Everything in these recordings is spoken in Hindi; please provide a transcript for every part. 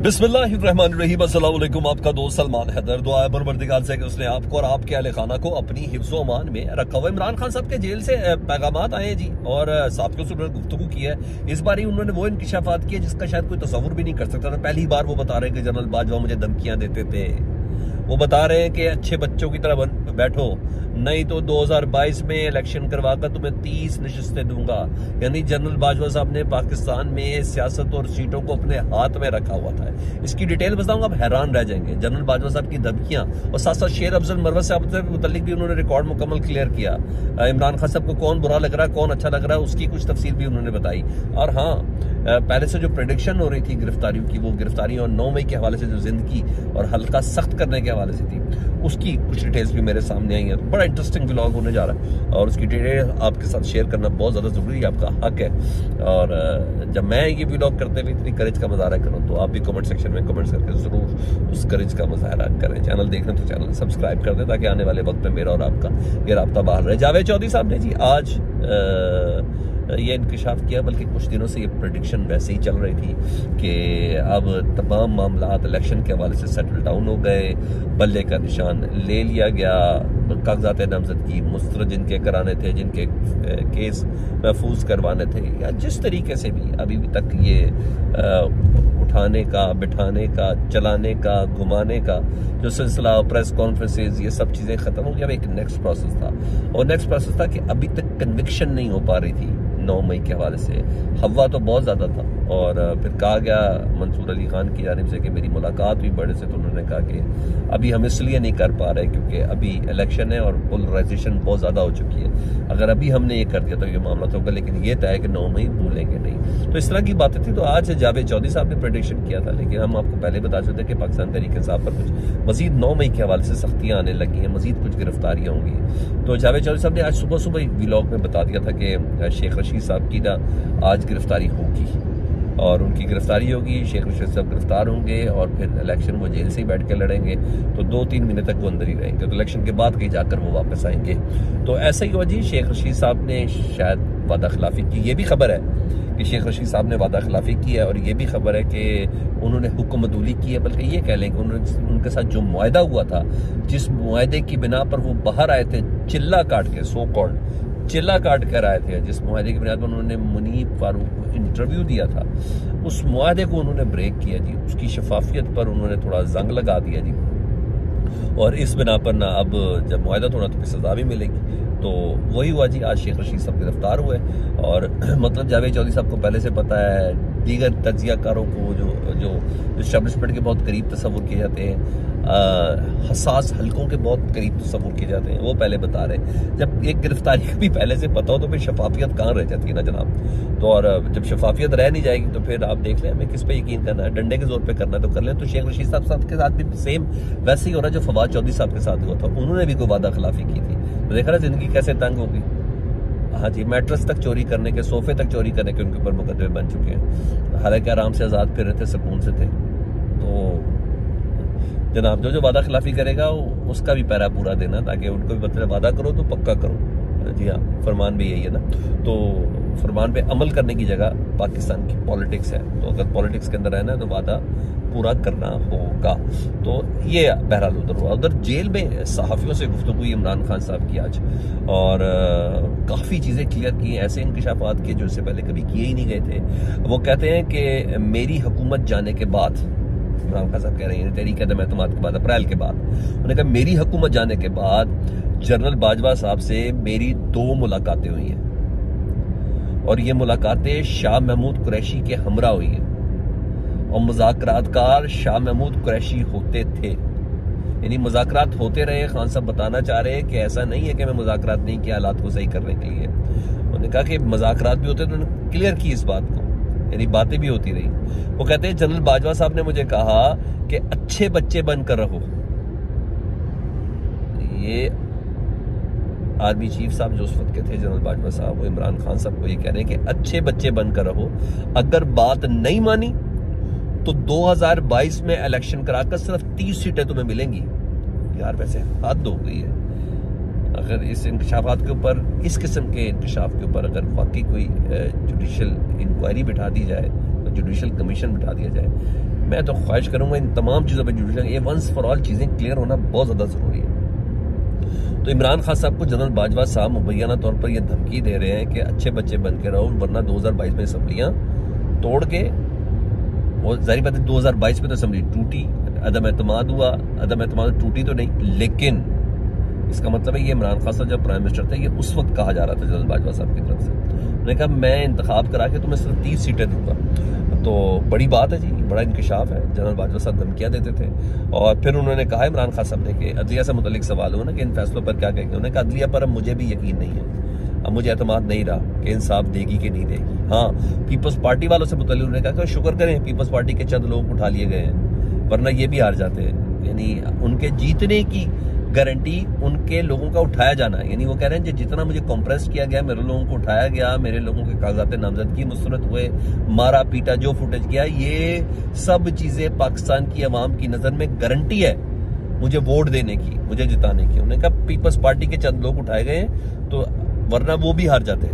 अस्सलाम आपका दोस्त सलमान हैदर। दुआ परवरदिगार से कि उसने आपको और आपके अहल खाना को अपनी हिफ्ज अमान में रखा हुआ इमरान खान साहब के जेल से पैगाम आए हैं जी, और साहब के उन्होंने गुफ्तु की है। इस बार ही उन्होंने वो इनकशाफात किया जिसका शायद कोई तस्वुर भी नहीं कर सकता था। पहली बार वो बता रहे कि जनरल बाजवा मुझे धमकियाँ देते थे। वो बता रहे हैं कि अच्छे बच्चों की तरह बैठो। नहीं तो 2022 में इलेक्शन करवाकर तुम्हें 30 नशस्तें दूँगा। यानी जनरल बाजवा साहब ने पाकिस्तान में सियासत और सीटों को अपने हाथ में रखा हुआ था। इसकी डिटेल बताऊँगा, आप हैरान रह जाएँगे। जनरल बाजवा साहब की धमकियाँ और साथ साथ शेर अफजल मरवत साहब से मुतलिक भी उन्होंने रिकॉर्ड मुकम्मल क्लियर किया। इमरान खान साहब को कौन बुरा लग रहा है कौन अच्छा लग रहा है उसकी कुछ तफसील भी उन्होंने बताई। और हाँ पहले से जो प्रोडिक्शन हो रही थी गिरफ्तारियों की, वो गिरफ्तारियों और नौ मई के हवाले से जो ज़िंदगी और हल्का सख्त करने के हवाले से थी। उसकी कुछ डिटेल्स भी मेरे सामने आई हैं। बड़ा इंटरेस्टिंग ब्लॉग होने जा रहा है और उसकी डिटेल आपके साथ शेयर करना बहुत ज़्यादा ज़रूरी है आपका हक है। और जब मैं ये ब्लॉग करते हुए इतनी करेज का मुजाहरा करूँ तो आप भी कमेंट सेक्शन में कमेंट्स करके ज़रूर उस करेज का मुजाहरा करें। चैनल देख रहे तो चैनल सब्सक्राइब कर दें ताकि आने वाले वक्त में मेरा और आपका ये रबता बाहर रहे जावेद चौधरी साहब ने जी आज आ, ये इंकशाफ किया, बल्कि कुछ दिनों से ये प्रडिक्शन वैसे ही चल रही थी कि अब तमाम मामला इलेक्शन के हवाले से सेटल डाउन हो गए, बल्ले का निशान ले लिया गया। कागजात नामजद की मुस्तर जिनके कराने थे, जिनके केस महफूज करवाने थे, या जिस तरीके से भी अभी भी तक ये उठाने का, बिठाने का, चलाने का, घुमाने का जो सिलसिला प्रेस कॉन्फ्रेंसेज ये सब चीज़ें ख़त्म हो गया अब एक नेक्स्ट प्रोसेस था। और नेक्स्ट प्रोसेस था कि अभी तक कन्विक्शन नहीं हो पा रही थी। नौ मई के हवाले से। हवा तो बहुत ज़्यादा था। और फिर कहा गया मंसूर अली खान की जानब से कि मेरी मुलाकात हुई बड़े से तो उन्होंने कहा कि अभी हम इसलिए नहीं कर पा रहे क्योंकि अभी इलेक्शन है और पोलराइजेशन बहुत ज़्यादा हो चुकी है। अगर अभी हमने ये कर दिया तो ये मामला तो होगा, लेकिन ये तय कि नौ मई भूलेंगे नहीं। तो इस तरह की बातें थी तो आज जावेद चौधरी साहब ने प्रडिक्शन किया था, लेकिन हम आपको पहले बता चुके थे कि पाकिस्तान तरीके साहब पर कुछ मजीद नौ मई के हवाले से सख्तियाँ आने लगी हैं, मजीद कुछ गिरफ्तारियाँ होंगी। तो जावेद चौधरी साहब ने आज सुबह सुबह व्लॉग में बता दिया था कि शेख रशीद साहब की ना आज गिरफ्तारी होगी। और उनकी गिरफ्तारी होगी, शेख रशीद साहब गिरफ़्तार होंगे और फिर इलेक्शन वो जेल से ही बैठ के लड़ेंगे। तो दो तीन महीने तक वो अंदर ही रहेंगे। तो इलेक्शन के बाद कहीं जाकर वो वापस आएँगे। तो ऐसा ही हुआ जी, शेख रशीद साहब ने शायद वादा खिलाफी की। ये भी खबर है कि शेख रशीद साहब ने वादा खिलाफी की है और ये भी खबर है कि उन्होंने हुक्म अदूली की है। बल्कि ये कह लें कि उन्होंने उनके साथ जो मुआदा हुआ था, जिस मुआदे की बिना पर वो बाहर आए थे, चिल्ला काट के सो कॉल्ड चिल्ला काट कर आए थे जिस माहे की बुनियाद पर उन्होंने मुनीब फारूक को इंटरव्यू दिया था। उस माहे को उन्होंने ब्रेक किया जी। उसकी शफाफियत पर उन्होंने थोड़ा जंग लगा दिया जी। और इस बिना पर ना अब जब मुआदा थोड़ा तो सजा भी मिलेगी। तो वही हुआ जी, आज शेख रशीद साहब गिरफ़्तार हुए और मतलब जावेद चौधरी साहब को पहले से पता है, दीगर तजियाकारों को जो जो इस्टेब्लिशमेंट के बहुत करीब तस्वुर किए जाते हैं हसास हलकों के बहुत करीब तस्वुर किए जाते हैं, वो पहले बता रहे हैं। जब एक गिरफ्तारी का भी पहले से पता हो तो फिर शफाफियत कहाँ रह जाती है ना जनाब? तो और जब शफाफियत रह नहीं जाएगी तो फिर आप देख लें, हमें किस पे यकीन करना है, डंडे के ज़ोर पे करना है तो कर लें। तो शेख रशीद साहब साहब के साथ भी सेम वैसे ही हो रहा है जो फवाद चौधरी साहब के साथ हुआ था, उन्होंने भी कोई वादा खिलाफी की थी। देखा ना ज़िंदगी कैसे तंग होगी? हाँ जी मेट्रस तक चोरी करने के, सोफे तक चोरी करने के उनके ऊपर मुकदमे बन चुके हैं। हालाँकि आराम से आज़ाद फिर रहे थे सुकून से थे। तो जनाब, जो जो वादा खिलाफी करेगा उसका भी पैरा पूरा देना, ताकि उनको भी मतलब वादा करो तो पक्का करो। जी हाँ फरमान भी यही है ना। तो फरमान पे अमल करने की जगह पाकिस्तान की पॉलिटिक्स है। तो अगर पॉलिटिक्स के अंदर रहना है तो वादा पूरा करना होगा। तो ये बहरहाल उधर हुआ। उधर जेल में सहाफ़ियों से गुफ्तु हुई इमरान खान साहब की आज। और काफ़ी चीज़ें क्लियर की ऐसे इंकशाफात किए जो इससे पहले कभी किए ही नहीं गए थे। वो कहते हैं कि मेरी हुकूमत जाने के बाद, इमरान खान साहब कह रहे हैं तेरी कदम अहतमाद के बाद, अप्रैल के बाद। उन्होंने कहा, मेरी हुकूमत जाने के बाद जनरल बाजवा साहब से मेरी दो मुलाकातें हुई हैं। और ये मुलाकातें शाह महमूद कुरैशी के हमरा हुई हैं। और मुजाकरातकार शाह महमूद कुरैशी होते थे। यानी मुजाकरात होते रहे, खान साहब बताना चाह रहे हैं कि ऐसा नहीं है कि मैं मुजाकरात नहीं किया हालात को सही करने के लिए। उन्होंने कहा कि मुजाकरात भी होते तो उन्होंने क्लियर की इस बात को। यानी बातें भी होती रही। वो कहते हैं, जनरल बाजवा साहब ने मुझे कहा कि अच्छे बच्चे बनकर रहो। ये आर्मी चीफ साहब जो उस वक्त के थे, जनरल बाजवा साहब, वो इमरान खान साहब को ये कह रहे हैं कि अच्छे बच्चे बनकर रहो। अगर बात नहीं मानी तो 2022 में इलेक्शन कराकर सिर्फ़ 30 सीटें तुम्हें मिलेंगी। यार, वैसे हद हो गई है। अगर इस इंकशाफात के ऊपर, इस किस्म के इंकशाफ के ऊपर अगर वाकई कोई जुडिशल इंक्वायरी बिठा दी जाए जुडिशल कमीशन बिठा दिया जाए, मैं तो ख्वाहिश करूँगा इन तमाम चीज़ों पर जुडिशल ये वंस फॉर ऑल चीज़ें क्लियर होना बहुत ज़्यादा ज़रूरी है। तो इमरान खान साहब को जनरल बाजवा साहब मुबैना तौर पर यह धमकी दे रहे हैं कि अच्छे बच्चे बन के रहो, वरना 2022 में असम्बलियाँ तोड़ के और जारी बात है 2022 में तो असम्बली टूटी, अदम एतमाद हुआ, अदम एतमाद टूटी तो नहीं, लेकिन इसका मतलब है ये इमरान खान साहब जब प्राइम मिनिस्टर थे, ये उस वक्त कहा जा रहा था जनरल बाजवा साहब की तरफ़ से। उन्होंने कहा, मैं इंतखब करा के तुम्हें सिर्फ़ तीस सीटें दूँगा। तो बड़ी बात है जी, बड़ा इंकशाफ है। जनरल बाजवा साहब धमकियाँ देते थे। और फिर उन्होंने कहा, इमरान खान साहब ने कि अदलिया से मुतलिक सवाल हुआ ना कि इन फैसलों पर क्या कहेंगे? उन्होंने कहा, अदलिया पर अब मुझे भी यकीन नहीं है। अब मुझे अतमाद नहीं रहा कि इंसाफ देगी कि नहीं देगी। हाँ पीपल्स पार्टी वालों से मुतल उन्होंने कहा कि शुक्र करें, पीपल्स पार्टी के चंद लोग उठा लिए गए हैं, वरना ये भी हार जाते हैं। यानी उनके जीतने की गारंटी उनके लोगों का उठाया जाना यानी वो कह रहे हैं जितना मुझे कॉम्प्रेस किया गया, मेरे लोगों को उठाया गया, मेरे लोगों के कागजात नामजदगी मुस्तरद हुए, मारा पीटा जो फुटेज किया, ये सब चीज़ें पाकिस्तान की आवाम की नज़र में गारंटी है मुझे वोट देने की, मुझे जिताने की। उन्होंने कहा पीपल्स पार्टी के चंद लोग उठाए गए तो वरना वो भी हार जाते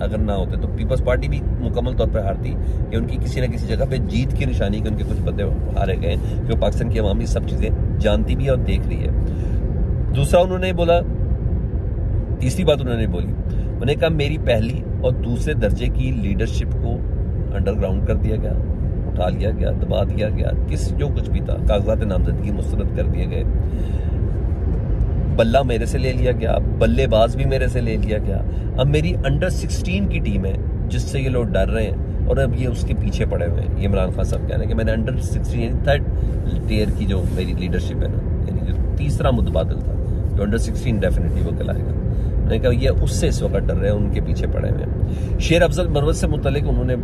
अगर ना होते। तो पीपल्स पार्टी भी मुकम्मल तौर पर हारती, कि उनकी किसी ना किसी जगह पे जीत की निशानी कि उनके कुछ बंदे हारे गए जो पाकिस्तान की आवाम ये सब चीज़ें जानती भी है और देख रही है। दूसरा उन्होंने बोला, तीसरी बात उन्होंने बोली, उन्होंने कहा, मेरी पहली और दूसरे दर्जे की लीडरशिप को अंडरग्राउंड कर दिया गया, उठा लिया गया, दबा दिया गया, किस, जो कुछ भी था, कागजात नामजदगी मुस्रद कर दिए गए। बल्ला मेरे से ले लिया गया, बल्लेबाज भी मेरे से ले लिया गया। अब मेरी अंडर 16 की टीम है, जिससे ये लोग डर रहे हैं, और अब ये उसके पीछे पड़े हुए हैं। इमरान खान साहब कह रहे हैं कि मैंने अंडर 16 थर्ड टीयर की जो मेरी लीडरशिप है ना, यानी जो तीसरा मुतबादल था जो अंडर सिक्सटीन डेफिनेटली वो कहलाएगा। मैंने कहा, ये उससे इस वक्त डर रहे हैं, उनके पीछे पड़े हुए शेर अफजल मरवत से मुतलिक उन्होंने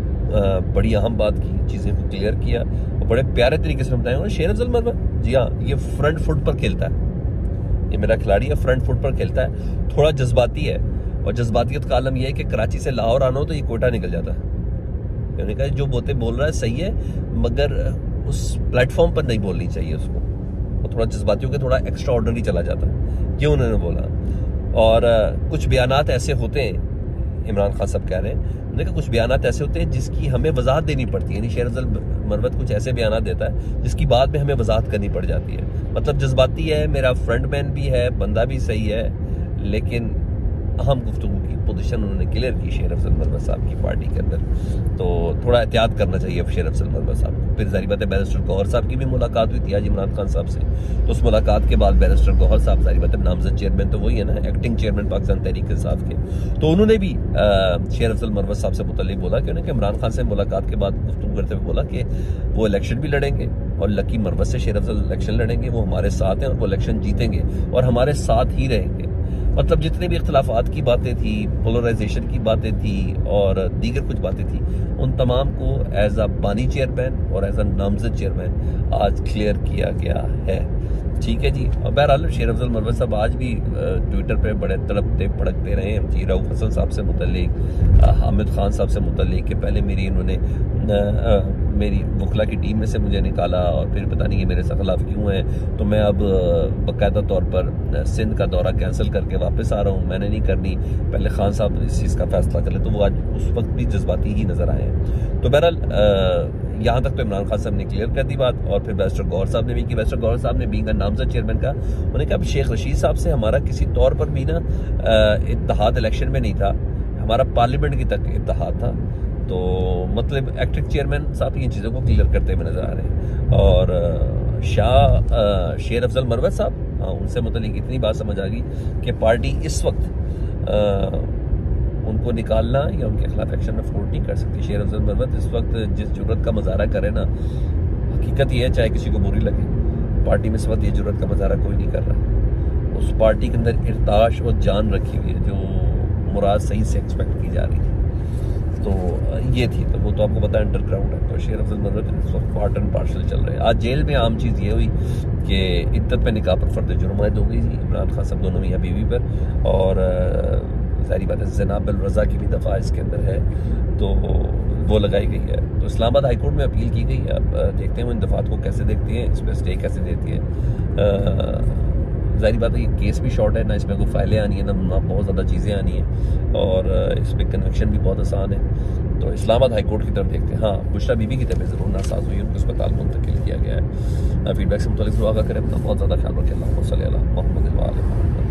बड़ी अहम बात की, चीज़ें को क्लियर किया और बड़े प्यारे तरीके से बताया। शेर अफजल मरवत, जी हाँ ये फ्रंट फुट पर खेलता है। ये मेरा खिलाड़ी है फ्रंट फुट पर खेलता है। थोड़ा जज्बाती है और जज्बातियत का आलम यह है कि कराची से लाहौर आना हो तो ये कोटा निकल जाता है। मैंने कहा, जो बोते बोल रहा है, सही है, मगर उस प्लेटफॉर्म पर नहीं बोलनी चाहिए उसको। वो थोड़ा जज्बातियों के थोड़ा एक्स्ट्रा ऑर्डनरी चला जाता है। क्यों उन्होंने बोला? और कुछ बयान ऐसे होते हैं, इमरान खान साहब कह रहे हैं, उन्होंने कहा कुछ बयान ऐसे होते हैं जिसकी हमें वजाहत देनी पड़ती है। यानी शेर अजल मरवत कुछ ऐसे बयान देता है जिसकी बाद में हमें वजाहत करनी पड़ जाती है। मतलब जज्बाती है, मेरा फ्रंट मैन भी है, बंदा भी सही है, लेकिन अहम गुफ्तु की पोजीशन उन्होंने क्लियर की शेर अफजल मरवत साहब की पार्टी के अंदर। तो थोड़ा एहतियात करना चाहिए शेर अफजल मरवत साहब को। फिर जारी बात है बैरिस्टर गौहर साहब की भी मुलाकात हुई थी, आज इमरान खान साहब से। तो उस मुलाकात के बाद बैरिस्टर गौहर साहब, जारी बात है नामजद चेयरमैन तो वही है ना एक्टिंग चेयरमैन पाकिस्तान तहरीक इंसाफ के। तो उन्होंने भी शेर अफजल मरवत साहब से मुतलिक बोला कि उन्होंने इमरान खान से मुलाकात के बाद गुफ्तु करते हुए बोला कि वो इलेक्शन भी लड़ेंगे और लकी मरवत से शेर अफजल इलेक्शन लड़ेंगे, वो हमारे साथ हैं और वो इलेक्शन जीतेंगे और हमारे साथ ही रहेंगे। मतलब जितने भी इख्तलाफात की बातें थी पोलराइजेशन की बातें थी और दीगर कुछ बातें थी, उन तमाम को एज अ बानी चेयरमैन और एज अ नामजद चेयरमैन आज क्लियर किया गया है। ठीक है जी। और बहरहाल, शेर अफजल मरवत साहब आज भी ट्विटर पे बड़े तड़पते भड़कते रहे हैं। जी रऊफ हसन साहब से मुतलिक हामिद खान साहब से मुतलिक कि पहले मेरी इन्होंने मेरी वकला की टीम में से मुझे निकाला और फिर पता नहीं कि मेरे खिलाफ क्यों है तो मैं अब बाकायदा तौर पर सिंध का दौरा कैंसिल करके वापस आ रहा हूँ। मैंने नहीं करनी। पहले खान साहब इस चीज़ का फैसला कर ले तो वो आज उस वक्त भी जज्बाती ही नज़र आए तो बहरहाल यहाँ तक तो इमरान खान साहब ने क्लियर कर दी बात और फिर बैरिस्टर गौर साहब ने भी की। बैरिस्टर गौर साहब ने बींग नामजद चेयरमैन का, उन्होंने कहा शेख रशीद साहब से हमारा किसी तौर पर भी ना इतिहाद इलेक्शन में नहीं था। हमारा पार्लियामेंट की तक इतिहाद था। तो मतलब एक्टिव चेयरमैन साहब इन चीज़ों को क्लियर करते हुए नज़र आ रहे हैं। और शाह शेर अफजल मरवत साहब हाँ उनसे मतलब इतनी बात समझ आ गई कि पार्टी इस वक्त उनको निकालना या उनके खिलाफ एक्शन अफोर्ड नहीं कर सकती। शेर अफजल मरवत इस वक्त जिस ज़रूरत का मजारा करे ना, हकीकत यह है, चाहे किसी को बुरी लगे, पार्टी में इस वक्त ये ज़रूरत का मजारा कोई नहीं कर रहा। उस पार्टी के अंदर इरताश और जान रखी हुई है, जो मुराद सही से एक्सपेक्ट की जा रही थी तो ये थी तो वो तो आपको पता है अंडरग्राउंड है तो शेर अफजल मरवत इस वक्त पार्ट एंड पार्सल चल रहे हैं। आज जेल में आम चीज़ ये हुई कि इद्दत पे निकाह पर फर्द जुर्मायद हो गई थी इमरान खान सब दोनों मियाँ बीवी पर, और सारी बात है जनाब रज़ा की भी दफ़ा इसके अंदर है तो वो लगाई गई है। तो इस्लामाबाद हाईकोर्ट में अपील की गई है, अब देखते हैं वो इन दफ़ात को कैसे देखती हैं, इस पर स्टे कैसे देती है। ज़ाहिर बात है कि केस भी शॉर्ट है, ना इसमें कोई फाइलें आनी है, ना ना बहुत ज़्यादा चीज़ें आनी हैं। और इसमें कन्विक्शन भी बहुत आसान है। तो इस्लामाबाद हाई कोर्ट की तरफ़ देखते हैं। हाँ बुशरा बीबी की तबीयत ज़रूर नासाज हुई उनको अस्पताल मुंतकिल किया गया है। फीडबैक से मुतल दुआ करें, अपना बहुत ज़्यादा ख्याल रखें। अल्लाह